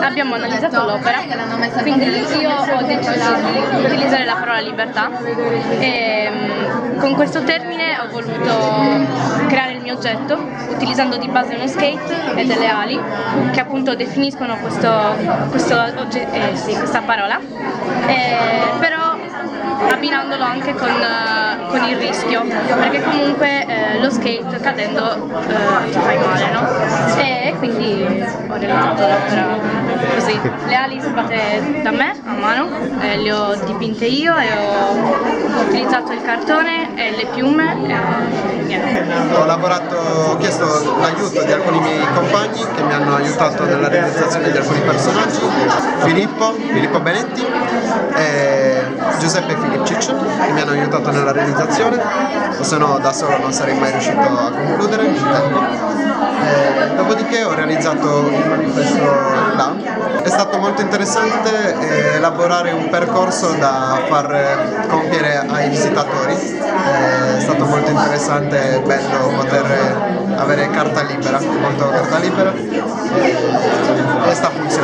abbiamo analizzato l'opera, quindi io ho deciso di utilizzare la parola libertà e mm, con questo termine ho voluto creare il mio oggetto utilizzando di base uno skate e delle ali che appunto definiscono questo, questo eh, sì, questa parola, eh, però abbinandolo anche con, uh, con, il rischio, perché comunque uh, lo skate cadendo uh, ti fai male, no? E quindi ho realizzato l'opera così. Le ali sono fatte da me a mano, eh, le ho dipinte io e ho utilizzato il cartone e le piume e niente. Ho lavorato, ho chiesto l'aiuto di alcuni miei compagni che mi hanno aiutato nella realizzazione di alcuni personaggi, Filippo, Filippo Benetti e Giuseppe Filipcic che mi hanno aiutato nella realizzazione, o se no da solo non sarei mai riuscito a concludere il tempo. Tecniche ho realizzato il manifesto là. È stato molto interessante eh, elaborare un percorso da far compiere ai visitatori, eh, è stato molto interessante e bello poter avere carta libera, molto carta libera e sta funzionando.